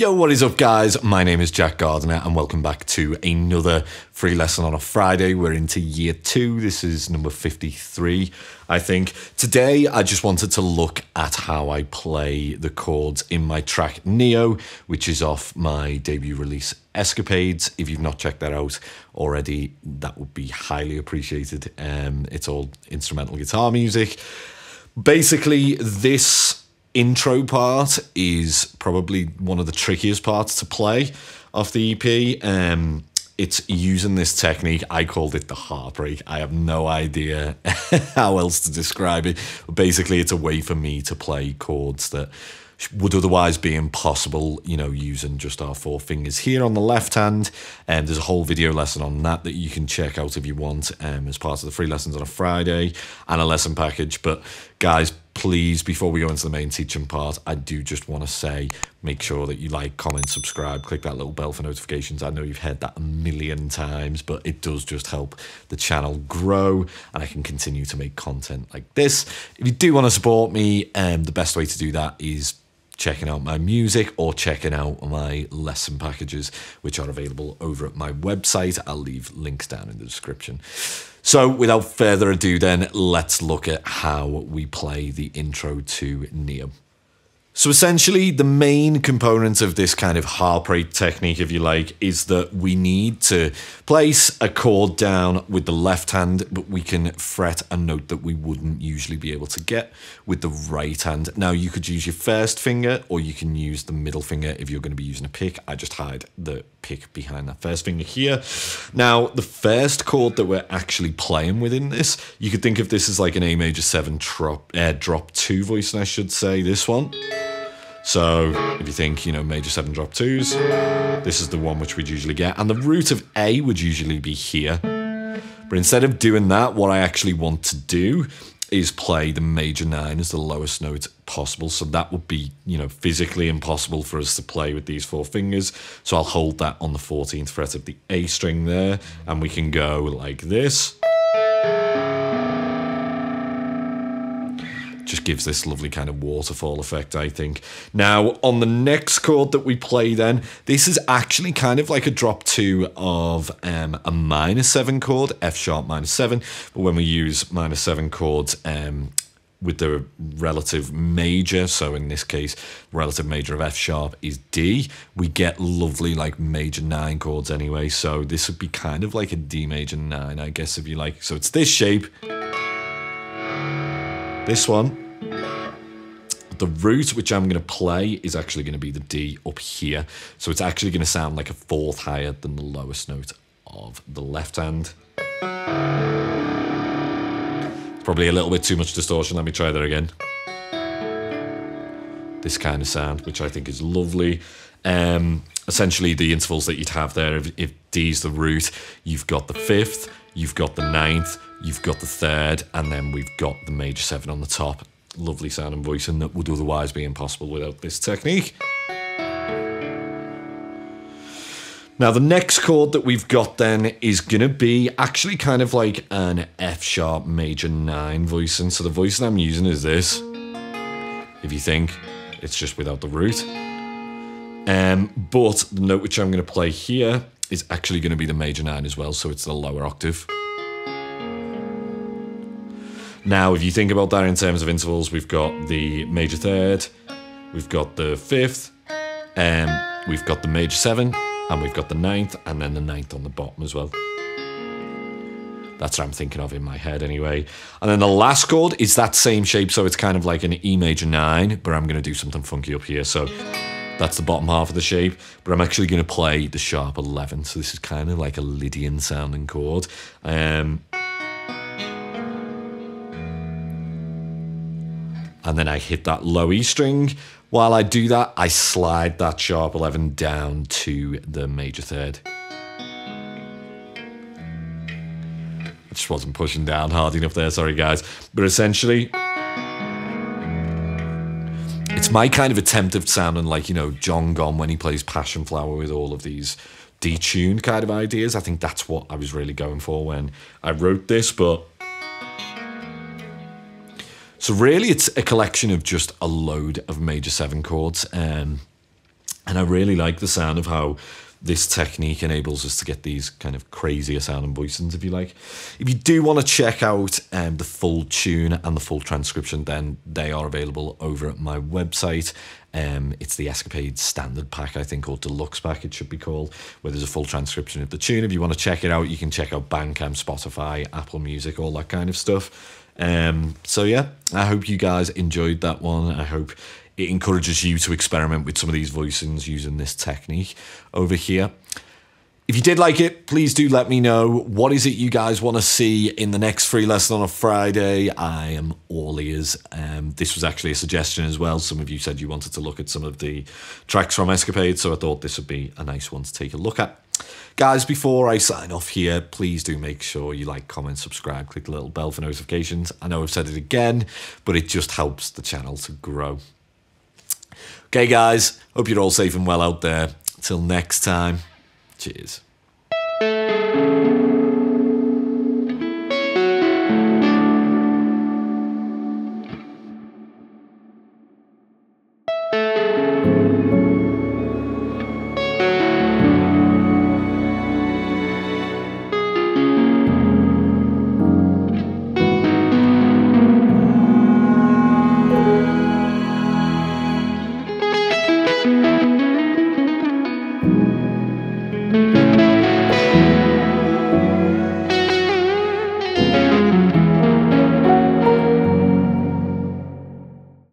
Yo, what is up, guys? My name is Jack Gardiner, and welcome back to another free lesson on a Friday. We're into year two. This is number 53, I think. Today, I just wanted to look at how I play the chords in my track Nioh, which is off my debut release Escapades. If you've not checked that out already, that would be highly appreciated. Um, it's all instrumental guitar music. Basically, this intro part is probably one of the trickiest parts to play off the EP. Um, it's using this technique. I called it the harp rake. I have no idea how else to describe it. But basically, it's a way for me to play chords that would otherwise be impossible, you know, using just our four fingers here on the left hand. And um, there's a whole video lesson on that that you can check out if you want um, as part of the free lessons on a Friday and a lesson package. But guys, please, before we go into the main teaching part, I do just want to say make sure that you like, comment, subscribe, click that little bell for notifications. I know you've heard that a million times, but it does just help the channel grow and I can continue to make content like this. If you do want to support me, um, the best way to do that is checking out my music or checking out my lesson packages, which are available over at my website. I'll leave links down in the description. So, without further ado, then, let's look at how we play the intro to Nioh. So essentially, the main component of this kind of harp rake technique, if you like, is that we need to place a chord down with the left hand, but we can fret a note that we wouldn't usually be able to get with the right hand. Now, you could use your first finger or you can use the middle finger if you're going to be using a pick. I just hide the pick behind that first finger here. Now, the first chord that we're actually playing within this, you could think of this as like an A major 7 drop, uh, drop 2 voice, and I should say this one. So if you think, you know, major seven drop twos, this is the one which we'd usually get. And the root of A would usually be here. But instead of doing that, what I actually want to do is play the major nine as the lowest note possible. So that would be, you know, physically impossible for us to play with these four fingers. So I'll hold that on the 14th fret of the A string there, and we can go like this. Gives this lovely kind of waterfall effect, I think. Now, on the next chord that we play then, this is actually kind of like a drop two of um, a minor seven chord, F sharp minor seven. But when we use minor seven chords, um, with the relative major, so in this case, relative major of F sharp is D, we get lovely like major nine chords anyway. So this would be kind of like a D major nine, I guess, if you like. So it's this shape. This one, the root which I'm going to play is actually going to be the D up here. So it's actually going to sound like a fourth higher than the lowest note of the left hand. Probably a little bit too much distortion. Let me try that again. This kind of sound, which I think is lovely. Um, essentially, the intervals that you'd have there, if, if D's the root, you've got the fifth, you've got the ninth, you've got the third, and then we've got the major seven on the top. Lovely sounding voicing that would otherwise be impossible without this technique. Now, the next chord that we've got then is going to be actually kind of like an F sharp major 9 voicing. So the voicing I'm using is this. If you think it's just without the root. Um, but the note which I'm going to play here is actually going to be the major 9 as well. So it's the lower octave. Now, if you think about that in terms of intervals, we've got the major third, we've got the fifth, um, we've got the major seven, and we've got the ninth, and then the ninth on the bottom as well. That's what I'm thinking of in my head anyway. And then the last chord is that same shape, so it's kind of like an E major 9, but I'm going to do something funky up here. So that's the bottom half of the shape, but I'm actually going to play the sharp 11. So this is kind of like a Lydian sounding chord. Um, and then I hit that low E string. While I do that, I slide that sharp 11 down to the major third. I just wasn't pushing down hard enough there, sorry guys. But essentially, it's my kind of attempt of sounding like, you know, Jon Gomm when he plays Passion Flower with all of these detuned kind of ideas. I think that's what I was really going for when I wrote this, but so really, it's a collection of just a load of major seven chords. Um, And I really like the sound of how this technique enables us to get these kind of crazier sounding voicings, if you like. If you do want to check out um, the full tune and the full transcription, then they are available over at my website. Um, it's the Escapade Standard Pack, I think, or Deluxe Pack, it should be called, where there's a full transcription of the tune. If you want to check it out, you can check out Bandcamp, Spotify, Apple Music, all that kind of stuff. Um, so yeah, I hope you guys enjoyed that one. I hope it encourages you to experiment with some of these voicings using this technique over here. If you did like it, please do let me know. What is it you guys want to see in the next free lesson on a Friday? I am all ears. Um, this was actually a suggestion as well. Some of you said you wanted to look at some of the tracks from Escapade, so I thought this would be a nice one to take a look at. Guys, before I sign off here, please do make sure you like, comment, subscribe, click the little bell for notifications. I know I've said it again, but it just helps the channel to grow. Okay, guys, hope you're all safe and well out there. Till next time, Cheers.